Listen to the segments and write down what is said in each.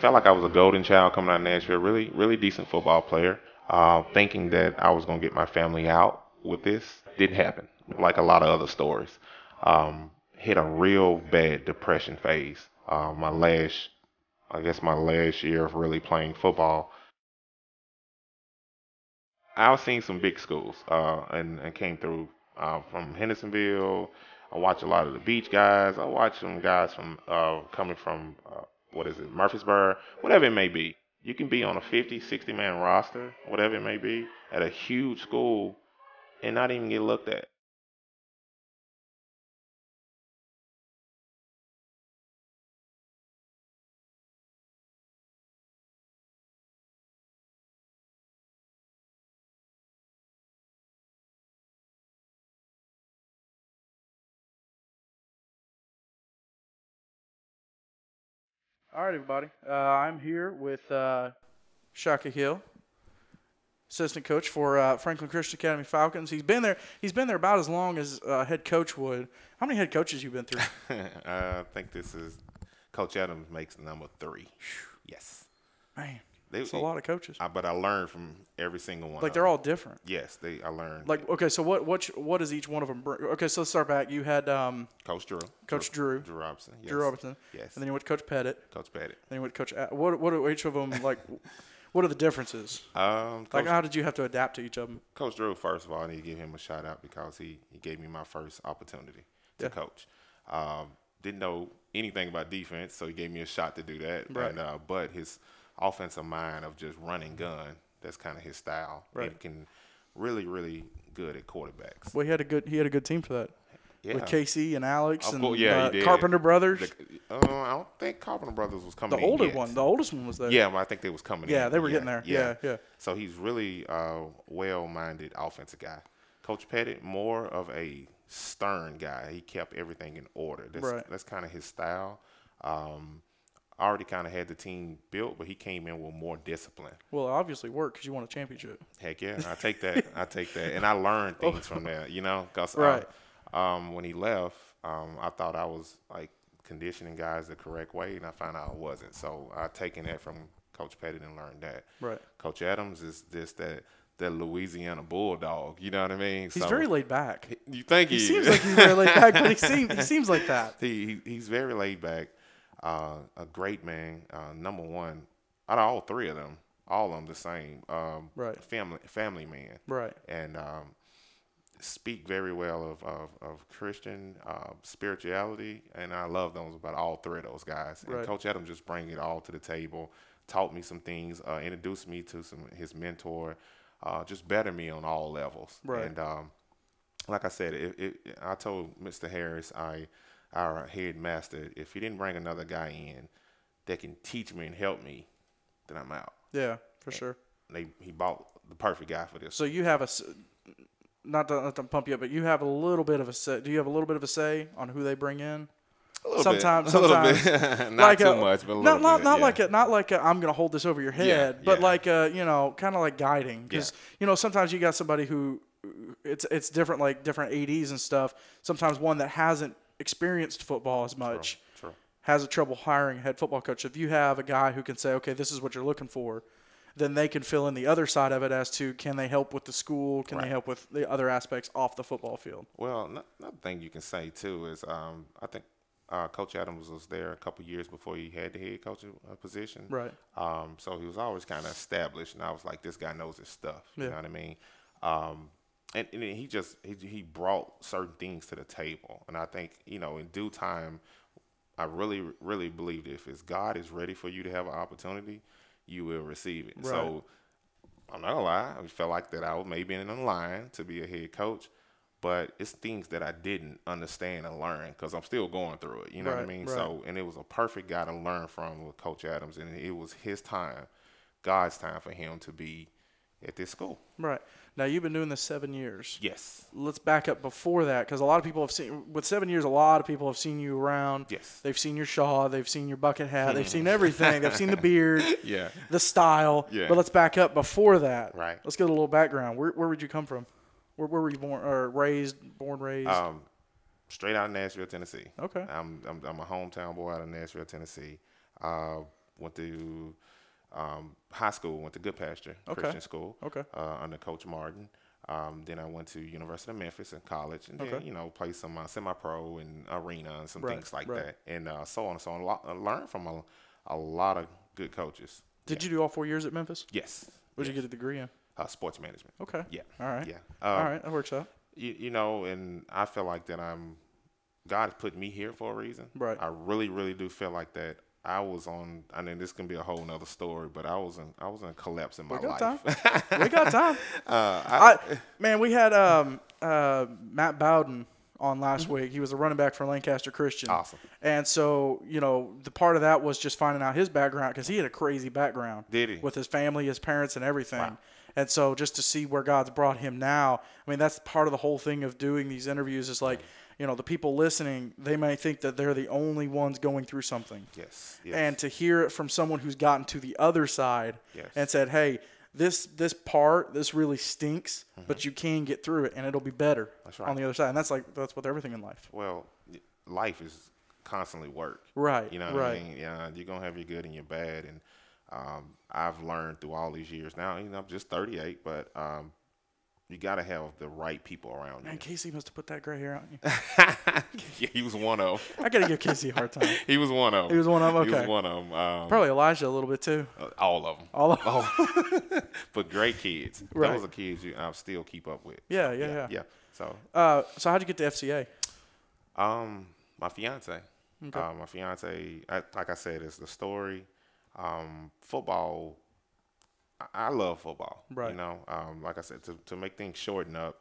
felt like I was a golden child coming out of Nashville. Really, really decent football player. Uh, thinking that I was gonna get my family out with this didn't happen. Like a lot of other stories, um, hit a real bad depression phase. Uh, my last, I guess my last year of really playing football. I was seeing some big schools uh, and, and came through uh, from Hendersonville. I watch a lot of the Beech guys. I watch some guys from uh, coming from uh, what is it, Murfreesboro, whatever it may be. You can be on a 50, 60 man roster, whatever it may be, at a huge school and not even get looked at. All right, everybody. Uh, I'm here with uh, Shaka Hill, assistant coach for uh, Franklin Christian Academy Falcons. He's been there. He's been there about as long as uh, head coach would. How many head coaches you been through? I think this is Coach Adams makes number three. Yes, Man, they, it's a lot of coaches. I, but I learned from every single one. Like they're all different. Yes, they. I learned. Like okay, so what what what does each one of them bring? Okay, so let's start back. You had um, Coach Drew. Coach Drew. Drew Robinson. Yes. Drew Robertson, Yes. and then you went to Coach Pettit. Coach Pettit. Then you went to Coach. A- what what are each of them like? what are the differences? Um, Like Coach, how did you have to adapt to each of them? Coach Drew, first of all, I need to give him a shout out because he, he gave me my first opportunity to Yeah. coach. Um, didn't know anything about defense, so he gave me a shot to do that. Right. And, uh, but his offensive mind of just running gun, that's kind of his style. Right. He can really, really good at quarterbacks. Well, he had a good he had a good team for that Yeah. with Casey and Alex and yeah, uh. Carpenter brothers. The, uh, I don't think Carpenter Brothers was coming The in older yet. one, the oldest one was there. Yeah, I think they was coming in. Yeah, they were getting there. Yeah, yeah. So he's really a well-minded offensive guy. Coach Pettit, more of a stern guy. He kept everything in order. That's, Right. that's kind of his style. Um, already kind of had the team built, but he came in with more discipline. Well, it obviously worked because you won a championship. Heck yeah, I take that. I take that, and I learned things from that. You know, because Right. um, when he left, um, I thought I was like conditioning guys the correct way, and I found out I wasn't. So I taken that from Coach Pettit and learned that. Right. Coach Adams is just that that Louisiana bulldog. You know what I mean? He's So- very laid back. You think he, He seems like he's very laid back, but he seems he seems like that. he, he he's very laid back. Uh, a great man. Uh, number one out of all three of them, all of them the same. Um, Right. Family family man. Right. and um, speak very well of, of, of Christian uh, spirituality. And I love those about all three of those guys. And Right. Coach Adams just bring it all to the table, taught me some things, uh, introduced me to some his mentor, uh, just better me on all levels. Right. And um, like I said, it, it, I told Mr. Harris, I our headmaster, if he didn't bring another guy in that can teach me and help me, then I'm out. Yeah, for sure. They, he bought the perfect guy for this. So you have a not to, not to pump you up, but you have a little bit of a say. Do you have a little bit of a say on who they bring in? A little sometimes- bit, sometimes. not like too a, much, but a little not not bit, not yeah. like a not like i I'm gonna hold this over your head, but yeah. like a, you know, kind of like guiding because you know sometimes you got somebody who it's it's different like different ads and stuff. Sometimes one that hasn't experienced football as much True. has a trouble hiring a head football coach. If you have a guy who can say, okay, this is what you're looking for, then they can fill in the other side of it as to can they help with the school, can they help with the other aspects off the football field. Well, another thing you can say too is um, I think uh, Coach Adams was there a couple years before he had the head coach uh, position. Right. Um, so he was always kind of established, and I was like, this guy knows his stuff. You Yeah. know what I mean? Um, and, and he just he, he brought certain things to the table, and I think you know in due time, I really really believe if it's God is ready for you to have an opportunity, you will receive it. So I'm not gonna lie, I felt like that I was maybe in the line to be a head coach, but it's things that I didn't understand and learn because I'm still going through it. You know what I mean? right. So and it was a perfect guy to learn from with Coach Adams, and it was his time, God's time for him to be at this school. Right. Now you've been doing this seven years. Yes. let's back up before that because a lot of people have seen with seven years a lot of people have seen you around Yes. they've seen your shaw they've seen your bucket hat they've seen everything they've seen the beard Yeah. the style Yeah. but let's back up before that Right. let's get a little background where, where would you come from where, where were you born or raised born raised Um, straight out of Nashville, Tennessee. Okay. I'm, I'm I'm a hometown boy out of Nashville, Tennessee. Uh, went to um, high school, went to Goodpasture Okay. Christian School Okay. uh, under Coach Martin. Um, then I went to University of Memphis in college, and then Okay. you know played some uh, semi-pro and arena and some Right, things like right. that, and uh, so on and so on. Lot, I learned from a, a lot of good coaches. Did you do all four years at Memphis? Yes. What did yes. you get a degree in? Uh, sports management. Okay. Yeah. All right. Yeah. All Uh, right. That works out. you, you know, and I feel like that I'm God has put me here for a reason. Right. I really, really do feel like that. I was on. I mean, this can be a whole nother story, but I was in. I was in a collapse in my We got life. We got time. uh, I, I, man, we had um, uh, Matt Bowden on last Mm-hmm. week. He was a running back for Lancaster Christian. Awesome. And so, you know, the part of that was just finding out his background because he had a crazy background. Did he? With his family, his parents, and everything. Wow. And so, just to see where God's brought him now, I mean, that's part of the whole thing of doing these interviews is like, you know, the people listening, they may think that they're the only ones going through something. yes. Yes. And to hear it from someone who's gotten to the other side Yes. and said, "Hey, this this part, this really stinks, but you can get through it, and it'll be better Mm-hmm. That's right. on the other side." And that's like that's with everything in life, well, life is constantly work. right? You know what right. I mean? Yeah, you're gonna have your good and your bad, and um, I've learned through all these years. Now, you know, I'm just 38, but um, you gotta have the right people around Man, you. And Casey must have put that gray hair on you. yeah, he was one of. I gotta give Casey a hard time. He was one of. He was one of 'em? He was one of them. Um, Probably Elijah a little bit too. uh, all of them. All of Oh, but great kids. Right. Those are kids you I still keep up with. Yeah, yeah, yeah. yeah. So, Uh, so how'd you get to FCA? um, my fiance, Okay. uh, my fiance, I, like I said, is the story. Um, football. I, I love football. Right. You know, um, like I said, to to make things shorten up,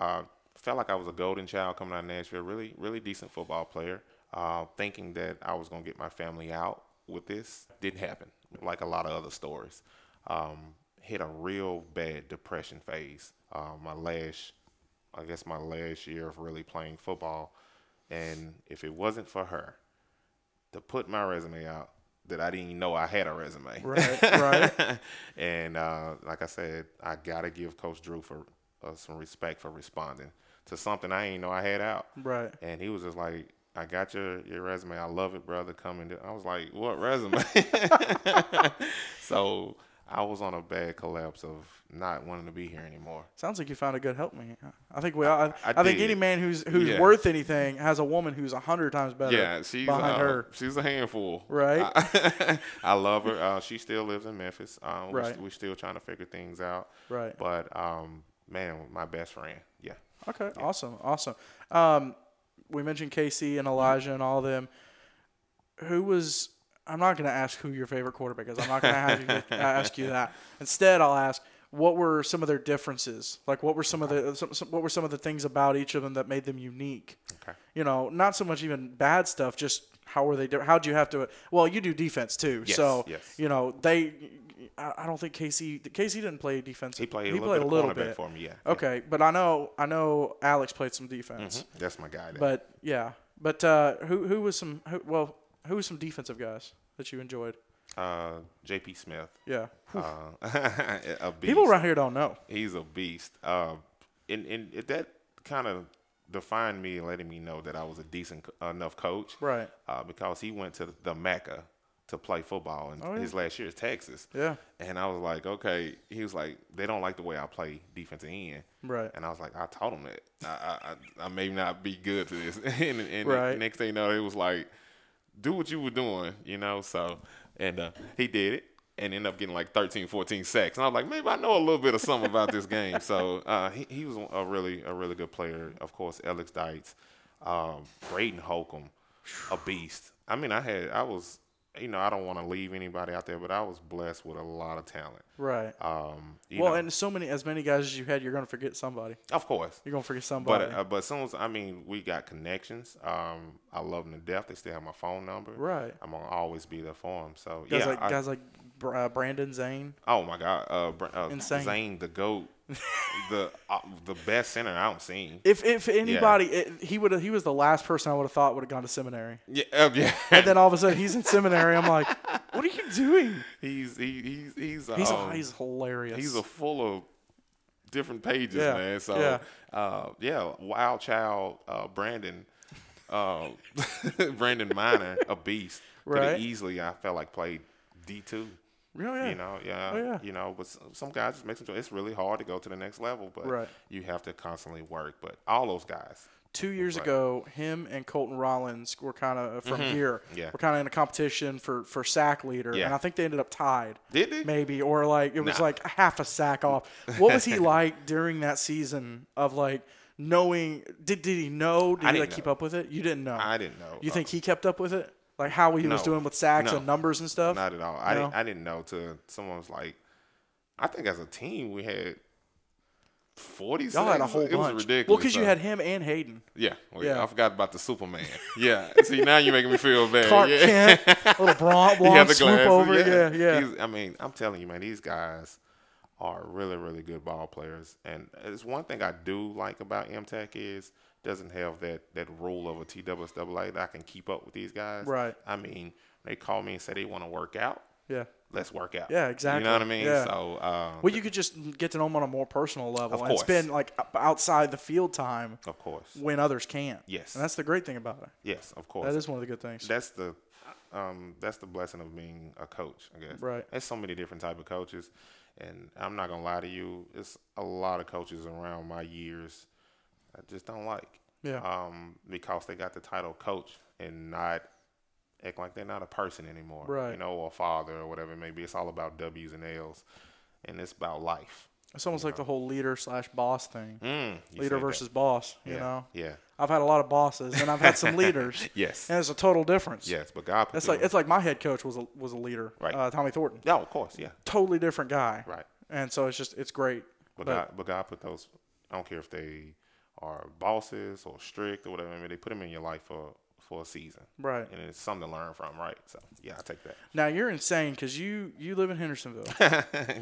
uh, felt like I was a golden child coming out of Nashville. Really, really decent football player. Uh, thinking that I was gonna get my family out with this didn't happen. Like a lot of other stories, um, hit a real bad depression phase. Uh, my last, I guess, my last year of really playing football, and if it wasn't for her to put my resume out, that I didn't even know I had a resume. Right, right. and uh, like I said, I gotta give Coach Drew for uh, some respect for responding to something I didn't know I had out. Right. And he was just like, "I got your your resume. I love it, brother. Coming. I was like, "What resume?" so I was on a bad collapse of not wanting to be here anymore. Sounds like you found a good helpmate. I think we. all I, I I think any man who's who's Yeah. worth anything has a woman who's a hundred times better. Yeah, she's behind uh, her. She's a handful, Right. I, I love her. Uh, she still lives in Memphis. We're, Right. we're still trying to figure things out. Right. But um, man, my best friend. Yeah. Okay, awesome, awesome. Um, we mentioned Casey and Elijah and all of them. Who was? I'm not going to ask who your favorite quarterback is. I'm not going to have you ask you that. Instead, I'll ask what were some of their differences. Like, what were some of the some, some, what were some of the things about each of them that made them unique? Okay. You know, not so much even bad stuff. Just how were they? di- How'd you have to? Well, you do defense too, Yes, so yes. you know they. I don't think Casey. Casey didn't play defense. He played a he little played bit a little cornerback bit. for me. Yeah. yeah. Okay, but I know I know Alex played some defense. Mhm. That's my guy. There. But yeah, but uh, who who was some who, well who was some defensive guys that you enjoyed? uh, J.P. Smith, Yeah, uh, a beast. people around here don't know. He's a beast. Uh, and and it- that kind of defined me and letting me know that I was a decent enough coach. Right. Uh, because he went to the Mecca to play football in Oh, yeah. his last year at Texas. Yeah. And I was like, okay. He was like, they don't like the way I play defensive end. Right. And I was like, I taught him that. I, I, I, may not be good to this. and and Right. next thing you know, it was like, do what you were doing, you know? So, and uh, he did it and ended up getting like 13, 14 sacks. And I was like, maybe I know a little bit of something about this game. So uh, he, he was a really, a really good player. Of course, Alex Dites, um, Braden Holcomb, a beast. I mean, I had, I was, you know, I don't want to leave anybody out there, but I was blessed with a lot of talent. Right. Um, Well, know, and so many as many guys as you had, you're gonna forget somebody. of course. You're gonna forget But somebody. uh, but as soon as I mean we got connections. Um, I love them to death. They still have my phone number. right. I'm gonna always be there for them. So Guys yeah. like I- guys like uh, Brandon Zane. oh my God. Uh, uh, Insane. Zane the goat, the uh, the best center I've seen. If if anybody, it, he would he was the last person I would have thought would have gone to seminary. Yeah, uh, yeah. And then all of a sudden he's in seminary. I'm like, what are you doing? he's he, he's he's He's um, he's hilarious. he's a full of different pages, Yeah, man. So yeah. uh, yeah, Wild Child, uh, Brandon, uh, Brandon Miner, a beast. Could Right. have easily, I felt like played D two. Oh, yeah. You know, yeah, Oh, yeah. you know, but some guys just make some. It's really hard to go to the next level, but Right. you have to constantly work. But all those guys, Two years Right. ago, him and Colton Rollins were kind of from here. Mm-hmm. Yeah. We're kind of in a competition for for sack leader, Yeah. and I think they ended up tied. did they? maybe or like it was Nah. like half a sack off. What was he like during that season of like knowing? Did did he know? Did I he like didn't keep up with it? You didn't know. I didn't know. you Uh, think he kept up with it? Like how he was doing with sacks No. and numbers and stuff? Not at all. I didn't. I didn't know. To someone was like, I think as a team we had forty. Y'all had a whole It bunch. was ridiculous. Well, because you had him and Hayden. Yeah, well, Yeah. yeah. I forgot about the Superman. yeah. See, now you're making me feel bad. Clark yeah. Kent, little blonde, blonde the swoop over. Yeah, yeah. He's- I mean, I'm telling you, man, these guys are really, really good ball players. And it's one thing I do like about MTech is doesn't have that that rule of a TSSAA that I can keep up with these guys. Right. I mean, they call me and say they want to work out. yeah. Let's work out. Yeah, exactly. You know what I mean? Yeah. So, uh, Well, you could just get to know him on a more personal level Of and spend like outside the field time of course, when others can't. Yes. and that's the great thing about it. yes, of course. That is one of the good things. that's the um, that's the blessing of being a coach, I guess. Right. There's so many different type of coaches, and I'm not gonna lie to you. It's a lot of coaches around my years I just don't like. Yeah. Um, because they got the title coach and not act like they're not a person anymore. Right. You know, or a father or whatever it may be. It's all about W's and L's, and it's about life. It's almost like the whole leader slash boss thing. Mm, leader said that. versus boss. You yeah. know, Yeah. I've had a lot of bosses and I've had some leaders, Yes. and it's a total difference. Yes, but God. It's like it's like my head coach was a was a leader, Right. uh, Tommy Thornton. Yeah, of course. Yeah. Totally different guy. Right. And so it's just it's great. But, But- God, but God put those. I don't care if they are bosses or strict or whatever. I mean, they put them in your life for for a season, Right. and it's something to learn from, right? So yeah, I take that. Now you're insane because you you live in Hendersonville.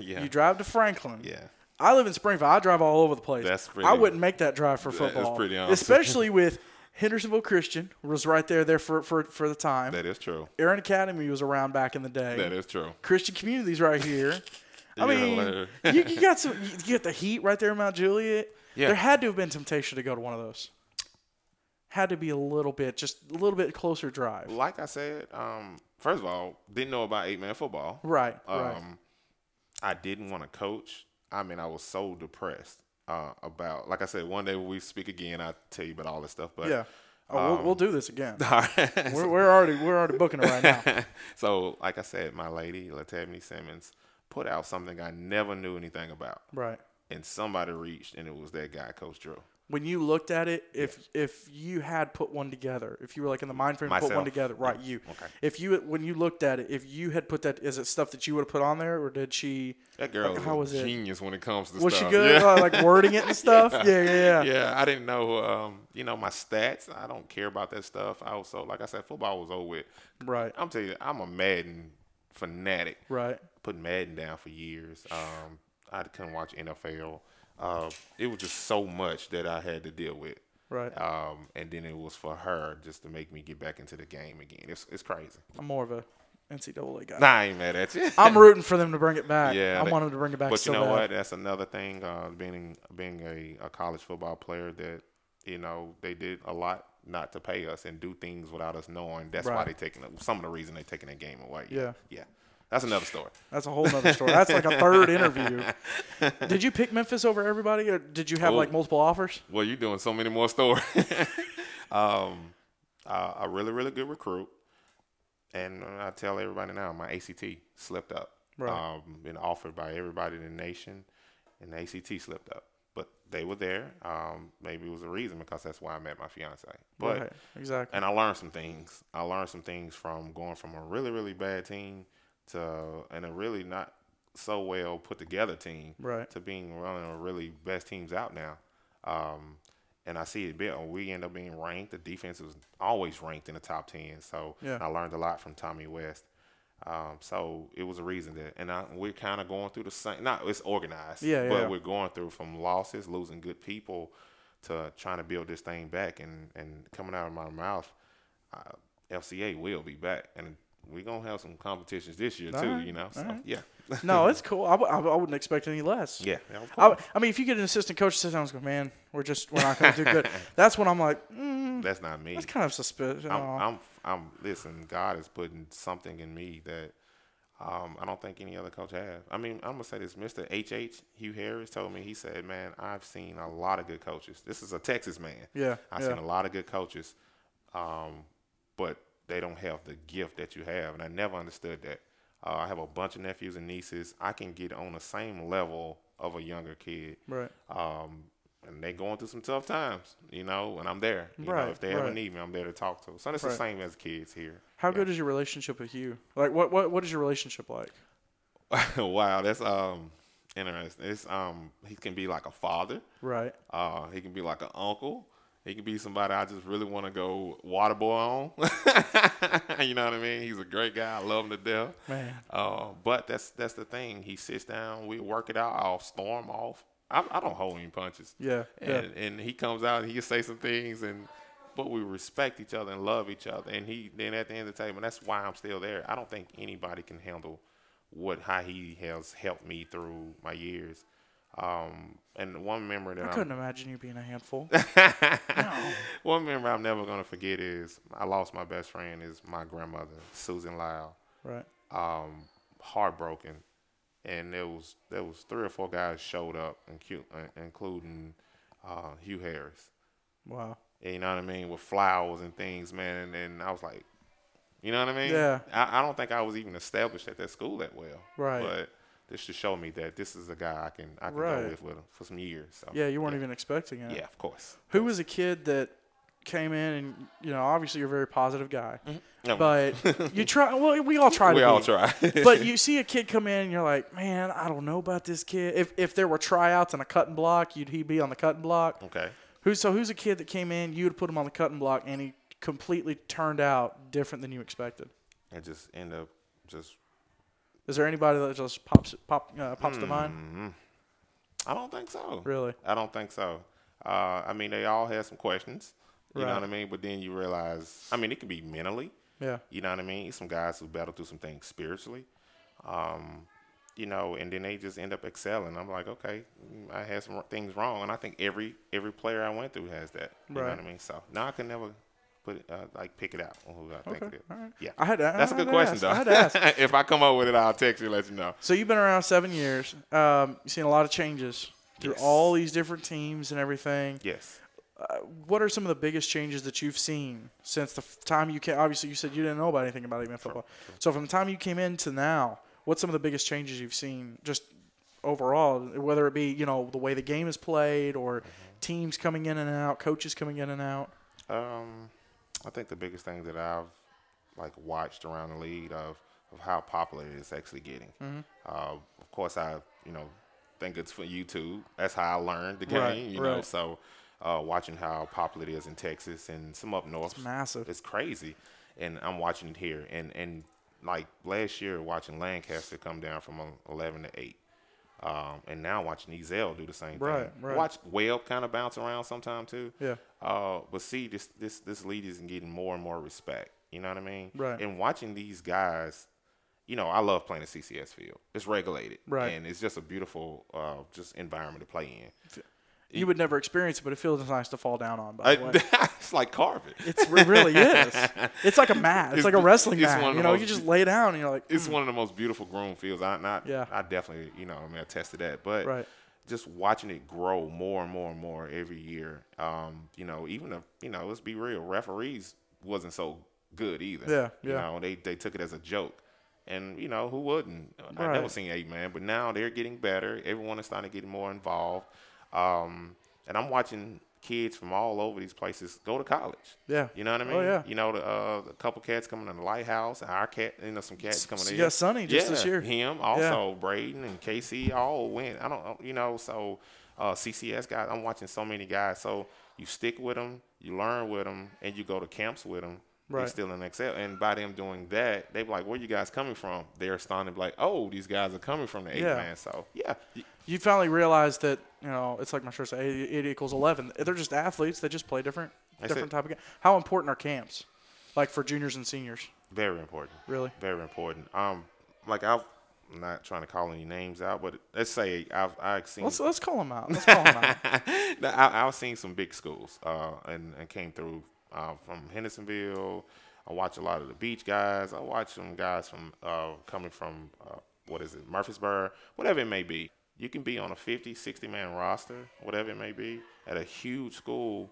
yeah, You drive to Franklin. yeah, I live in Springfield. I drive all over the place. That's pretty, I wouldn't make that drive for football. that is pretty awesome. Especially with Hendersonville Christian was right there there for, for, for the time. that is true. Aaron Academy was around back in the day. That is true. Christian Communities right here. I mean, you, you got some. You get the heat right there in Mount Juliet. Yeah. There had to have been temptation to go to one of those. Had to be a little bit, just a little bit closer drive. Like I said, um, first of all, didn't know about eight man football. Right. Um, right. I didn't want to coach. I mean, I was so depressed uh, about. Like I said, one day when we speak again, I'll tell you about all this stuff. But Yeah. Oh, we'll, we'll do this again. All right. We're, we're already we're already booking it right now. so, like I said, my lady, Latabney Simmons, put out something I never knew anything about. Right. And somebody reached, and it was that guy, Coach Drew. When you looked at it, if if you had put one together, if you were like in the mind frame to put one together, right? You. Okay. If you when you looked at it, if you had put that, is it stuff that you would have put on there, or did she? That girl Like, how was it? genius when it comes to Was stuff. she good, Yeah. uh, like wording it and stuff? Yeah, yeah, yeah. yeah, I didn't know, um, you know, my stats. I don't care about that stuff. I also, like I said, football was over with. Right, I'm telling you, I'm a Madden fanatic. right. Put Madden down for years. Um, I couldn't watch NFL. Uh, it was just so much that I had to deal with. Right. Um, and then it was for her just to make me get back into the game again. It's it's crazy. I'm more of a NCAA guy. Nah, I ain't mad at you. I'm rooting for them to bring it back. Yeah, I they- want them to bring it back. But so you know bad. what? That's another thing. Uh, being being a, a college football player, that you know they did a lot not to pay us and do things without us knowing. That's why Right. they taking some of the reason they're taking that game away. Yeah. yeah. That's another story. That's a whole other story. That's like a third interview. Did you pick Memphis over everybody, or did you have like multiple offers? Well, you're doing so many more stories. um, uh, a really really good recruit, and I tell everybody now, my ACT slipped up. Right. Um, been offered by everybody in the nation, and the ACT slipped up. But they were there. Um, maybe it was a reason because that's why I met my fiance. But right, exactly. and I learned some things. I learned some things from going from a really really bad team to and a really not so well put together team Right. to being one of the really best teams out now. Um, and I see it built. We end up being ranked. The defense was always ranked in the top ten. So Yeah. I learned a lot from Tommy West. Um, so it was a reason that, and I, we're kind of going through the same. Not it's organized, Yeah, but yeah. we're going through from losses, losing good people, to trying to build this thing back. And and coming out of my mouth, uh, FCA will be back, and we're gonna have some competitions this year All too. right, You know, so right. yeah, No, it's cool. I, w- I wouldn't expect any less. yeah. I. I mean, if you get an assistant coach sit down and go, man, we're just we're not going to do good. That's when I'm like, mm, That's not me. that's kind of suspicious. I'm, I'm, I'm. Listen, God is putting something in me that um, I don't think any other coach have. I mean, I'm gonna say this. Mr. HH Hugh Harris told me. He said, "Man, I've seen a lot of good coaches. This is a Texas man. Yeah, I've yeah. seen a lot of good coaches, um, but they don't have the gift that you have, and I never understood that. Uh, I have a bunch of nephews and nieces. I can get on the same level of a younger kid, right. um, and they going through some tough times, you know, and I'm there. You Right, know, if they ever need me, I'm there to talk to. Them. So it's Right. the same as kids here. How good is your relationship with you? Like, what what what is your relationship like? wow, that's um interesting. It's um he can be like a father. Right. Uh, he can be like an uncle. He can be somebody I just really want to go water boy on. you know what I mean? He's a great guy. I love him to death. Man. Uh, but that's that's the thing. He sits down. We work it out. I'll storm off. I, I don't hold any punches. Yeah. Yeah. And and he comes out and he can say some things and but we respect each other and love each other. And he then at the end of the table, and that's why I'm still there. I don't think anybody can handle what how he has helped me through my years. Um, and one memory that I I'm- couldn't imagine you being a handful. no. one memory I'm never gonna forget is I lost my best friend is my grandmother Susan Lyle. right. Um, heartbroken, and there was there was three or four guys showed up, including uh, Hugh Harris. Wow. You know what I mean with flowers and things, man. And, and I was like, you know what I mean? Yeah. I, I don't think I was even established at that school that well. Right. But this just showed me that this is a guy I can I can Right. go with, with for some years. So Yeah, you weren't even expecting it. yeah, of course. Who was a kid that came in and you know obviously you're a very positive guy, No, but you try. Well, we all try we to. all be. try. but you see a kid come in and you're like, man, I don't know about this kid. If if there were tryouts and a cutting block, you'd he'd be on the cutting block? okay. Who so who's a kid that came in, you'd put him on the cutting block, and he completely turned out different than you expected? And just end up just Is there anybody that just pops pop uh, pops to mind? mm, I don't think so. Really? I don't think so. Uh, I mean, they all had some questions. You know what I mean? But then you realize, I mean, it can be mentally. Yeah. You know what I mean? Some guys who battle through some things spiritually. Um, you know, and then they just end up excelling. I'm like, okay, mm, I had some things wrong, and I think every every player I went through has that. You know what I mean? So now I can never put it, uh, like pick it out on who I think Okay. it is. Right. Yeah, I had to, that's I a had good question, ask. though. I had to ask. if I come up with it, I'll text you, and let you know. So you've been around seven years. Um, you've seen a lot of changes through Yes. all these different teams and everything. Yes. What are some of the biggest changes that you've seen since the f- time you came? Obviously, you said you didn't know about anything about even football. So from the time you came in to now, what's some of the biggest changes you've seen just overall? Whether it be you know the way the game is played or teams coming in and out, coaches coming in and out. Um, I think the biggest thing that I've like watched around the league of of how popular it is actually getting. Mm-hmm. Uh, of course, I you know think it's for YouTube. That's how I learned the game. Right, you know, so uh, watching how popular it is in Texas and some up north, It's massive. it's crazy. And I'm watching it here, and and like last year, watching Lancaster come down from 11 to 8. Um, and now watching Ezell do the same Right, thing. right. Watch Webb kind of bounce around sometime too. Yeah. Uh, but see, this this this league is getting more and more respect. You know what I mean? Right. And watching these guys, you know, I love playing the CCS field. It's regulated, Right. And it's just a beautiful, uh, just environment to play in. You would never experience it, but it feels nice to fall down on. By the way. I, it's like carpet. It's, it really is. It's like a mat. It's, It's like a wrestling mat. one You know, most you just lay down and you're like, It's one of the most beautiful groomed fields. I not, Yeah. I definitely, you know, I mean, attest to that. But Right. just watching it grow more and more and more every year. Um, you know, even if you know, let's be real, referees wasn't so good either. Yeah, You yeah. know, they they took it as a joke. And you know who wouldn't? I Right. never seen eight man, but now they're getting better. Everyone is starting to get more involved, um, and I'm watching kids from all over these places go to college. yeah. You know what I mean? Oh, yeah. You know, the, uh, a couple cats coming in the lighthouse, and our cat, you know, some cats coming in. Got Sonny just yeah, this year. Him also, Braden and KC all went. I don't, you know, so uh, CCS guys. I'm watching so many guys. So you stick with them, you learn with them, and you go to camps with them. They're Right. still in Excel, and by them doing that, they be like, "Where you guys coming from?" They're starting to be like, "Oh, these guys are coming from the eight Yeah. man." So yeah, You finally realize that you know it's like my shirt says, eight, eight equals eleven. They're just athletes. They just play different, That's different it. type of game. How important are camps? like for juniors and seniors? Very important. Really? Very important. Um, like I've, I'm not trying to call any names out, but let's say I've I've seen. Let's let's call them out. Let's call them out. I, I've seen some big schools uh, and, and came through uh, from Hendersonville. I watch a lot of the Beech guys. I watch some guys from uh, coming from uh, what is it, Murfreesboro, whatever it may be. You can be on a 50, 60 man roster, whatever it may be, at a huge school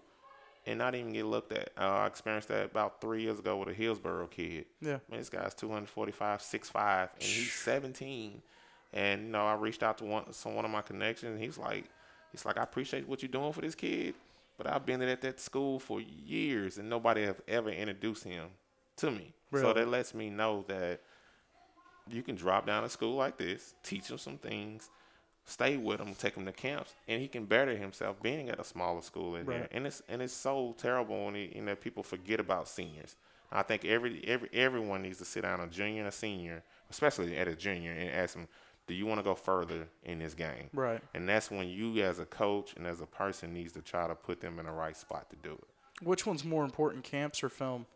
and not even get looked at. Uh, I experienced that about three years ago with a Hillsboro kid. Yeah. Man, this guy's 245, 6'5", and he's 17. And, you know, I reached out to one, some one of my connections, and he's like, he's like, I appreciate what you're doing for this kid, but I've been at that school for years, and nobody have ever introduced him to me. Really? So that lets me know that you can drop down a school like this, teach them some things, stay with him, take him to camps, and he can better himself being at a smaller school in. Right. And it's and it's so terrible when you know people forget about seniors. I think every every everyone needs to sit down a junior and a senior, especially at a junior, and ask them, "Do you want to go further in this game?" Right. And that's when you, as a coach and as a person, needs to try to put them in the right spot to do it. Which one's more important, camps or film?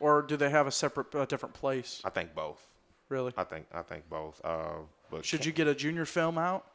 Or do they have a separate, uh, different place? I think both. Really? I think I think both. Uh, but Should you get a junior film out,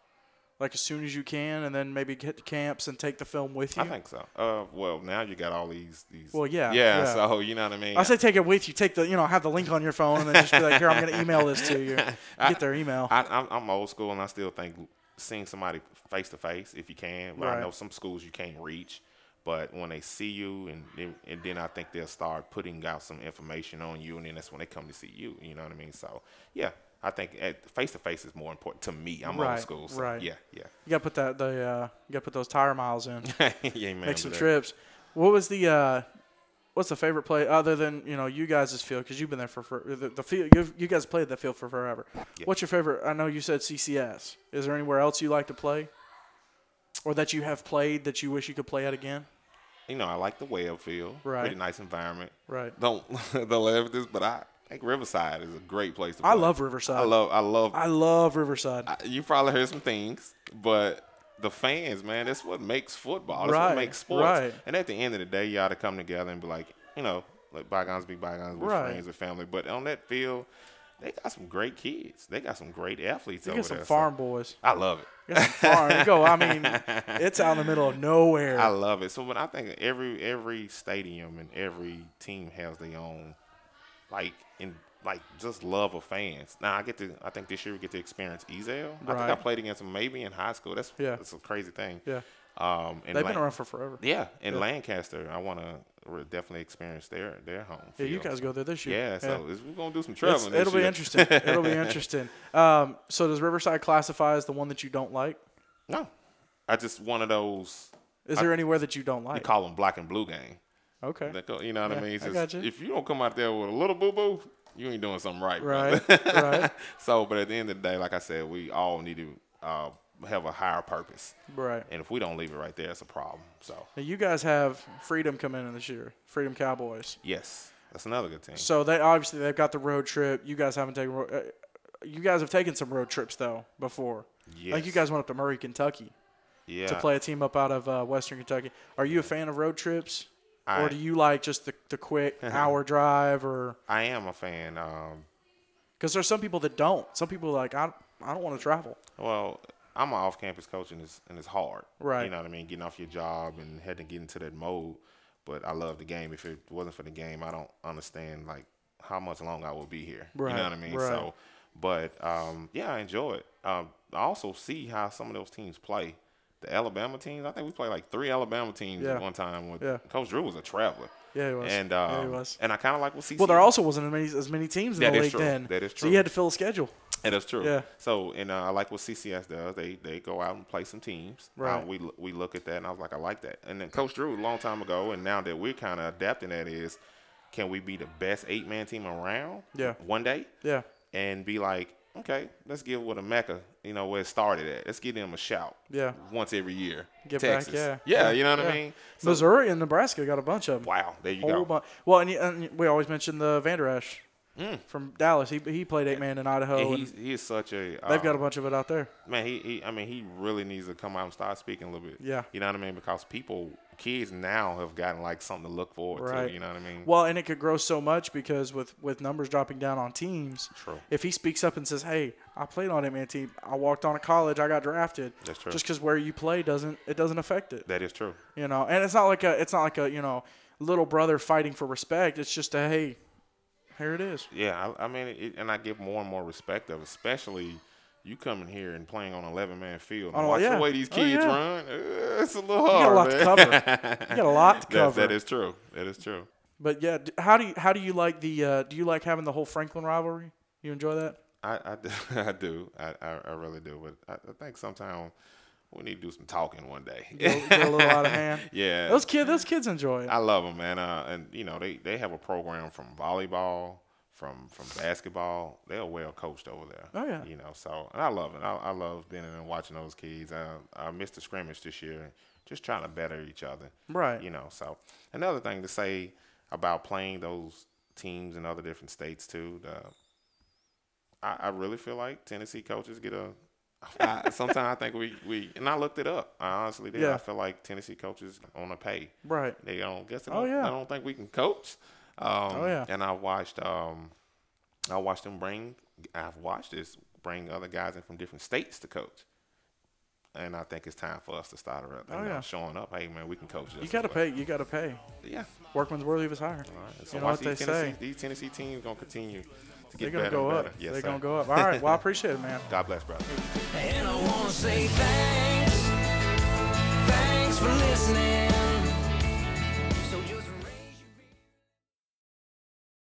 like as soon as you can, and then maybe get to camps and take the film with you? I think so. Uh, well, now you got all these these. Well, yeah, yeah. yeah. So you know what I mean. I say take it with you. Take the, you know, have the link on your phone, and then just be like, here, I'm going to email this to you. Get their email. I, I'm, I'm old school, and I still think seeing somebody face to face, if you can. But I know some schools you can't reach. But when they see you, and then- and then I think they'll start putting out some information on you, and then that's when they come to see you. You know what I mean? So yeah, I think face to face is more important to me. I'm Right, old school, so right. yeah, yeah, You got to put that, the, uh, you got to put those tire miles in. yeah, man. Make some trips. What was the, uh, what's the favorite play other than you know you guys' field because you've been there for, for the, the field. You guys played that field for forever. Yeah. What's your favorite? I know you said CCS. Is there anywhere else you like to play, or that you have played that you wish you could play at again? You know, I like the Webb feel. Right. Pretty nice environment. Right. Don't don't laugh this, but I think Riverside is a great place to play. I love Riverside. I love I love I love Riverside. I- you probably heard some things, but the fans, man, that's what makes football. That's Right, what makes sports. right. And at the end of the day, you ought to come together and be like, you know, let bygones be bygones, be Right. friends, with family. But on that field, they got some great kids. They got some great athletes you over get some there. so farm boys. I love it. You get some farm. you go. I mean, it's out in the middle of nowhere. I love it. So when I think every every stadium and every team has their own, like in like just love of fans. Now I get to I think this year we get to experience Ezell. I think I played against him maybe in high school. That's Yeah. that's a crazy thing. yeah, Um, and they've Lan- been around for forever. Yeah, in Yeah. Lancaster, I want to definitely experience their their home. Yeah, you guys go there this year. Yeah, so it's- we're gonna do some traveling. this it'll be interesting. It'll be interesting. Um, so does Riverside classify as the one that you don't like? No, I just one of those. Is I- there anywhere that you don't like? like? call them black and blue game. Okay. Go- You know what Yeah, I mean? It's I got you. If you don't come out there with a little boo boo, you ain't doing something right. Right. right. So, but at the end of the day, like I said, we all need to uh, have a higher purpose, Right. and if we don't leave it right there, it's a problem. So, Now you guys have Freedom coming in this year. Freedom Cowboys. yes, that's another good team. So they obviously they've got the road trip. You guys haven't taken. Uh, you guys have taken some road trips though before. Yes. Like you guys went up to Murray, Kentucky, yeah. to play a team up out of uh, Western Kentucky. Are you a fan of road trips, I, or do you like just the the quick hour drive, or I am a fan. Um, because there's some people that don't. Some people are like I I don't want to travel. Well, I'm an off-campus coach, and it's and it's hard. Right. You know what I mean? Getting off your job and had to get into that mode. But I love the game. If it wasn't for the game, I don't understand like how much longer I would be here. Right, You know what I mean? right. So, but um, yeah, I enjoy it. Um, I also see how some of those teams play. The Alabama teams, I think we played like three Alabama teams Yeah. at one time. With Yeah. Coach Drew was a traveler, Yeah, he was. and yeah, um, he was. and I kind of like what CC. Well, there also wasn't as many as many teams in That the league true. then. That is true. So true. you had to fill a schedule. And that's true. Yeah. So, and uh, I like what CCS does. They they go out and play some teams. Uh, Right. we we look at that, and I was like, I like that. And then Coach Drew, a long time ago, and now that we're kind of adapting that is, can we be the best eight man team around? Yeah. One day, Yeah. and be like, okay, let's give what a mecca, you know, where it started at. Let's give them a shout. Yeah. Once every year. Get back, yeah. Yeah. Yeah, You know what yeah. I mean? So, Missouri and Nebraska got a bunch of them. wow. There you Whole go. bunch. Well, and, and we always mention the Vander Esch Mm. from Dallas. He he played eight man in Idaho. And And he's, he is such a. they've got a um, bunch of it out there. Man, he, he I mean he really needs to come out and start speaking a little bit. Yeah. You know what I mean? Because people kids now have gotten like something to look forward Right. to. You know what I mean? Well, and it could grow so much because with with numbers dropping down on teams, True. if he speaks up and says, "Hey, I played on A man team. I walked on to college. I got drafted." That's true. Just because where you play doesn't it doesn't affect it. that is true. You know, and it's not like a it's not like a you know little brother fighting for respect. It's just a hey, here it is. Yeah, I, I mean, it, and I give more and more respect of, especially you coming here and playing on an 11 man field. And Oh, watch yeah. the way these Oh, kids yeah. run. uh, It's a little hard. You got a lot to cover. You got a lot to That- cover. that is true. That is true. But yeah, how do you how do you like the uh, do you like having the whole Franklin rivalry? You enjoy that? I, I, do- I do. I, I, I really do. But I, I think sometimes we need to do some talking one day. Get, get a little out of hand. yeah. Those kids, those kids enjoy it. I love them, man. Uh, and you know they, they have a program from volleyball, from from basketball. They're well coached over there. Oh, yeah. You know, so and I love it. I, I love being in and watching those kids. Uh, I missed the scrimmage this year, just trying to better each other. Right. You know, so another thing to say about playing those teams in other different states too. The, I, I really feel like Tennessee coaches get a. I, sometimes I think we, we and I looked it up. I honestly did. Yeah. I feel like Tennessee coaches on a pay. Right. They don't guess. They Oh, yeah. I don't think we can coach. Um, Oh, yeah. And I watched. Um, I watched them bring. I've watched this bring other guys in from different states to coach. And I think it's time for us to start you Oh, yeah. showing up. Hey man, we can coach. You got to pay. You got to pay. Yeah. Workman's worthy of his hire. All right. So You know what they Tennessee, say. These Tennessee teams gonna continue They're gonna better go and up. better. Yes, They're sir. gonna go up. All right. Well, I appreciate it, man. God bless, brother. And I wanna say thanks, thanks for listening.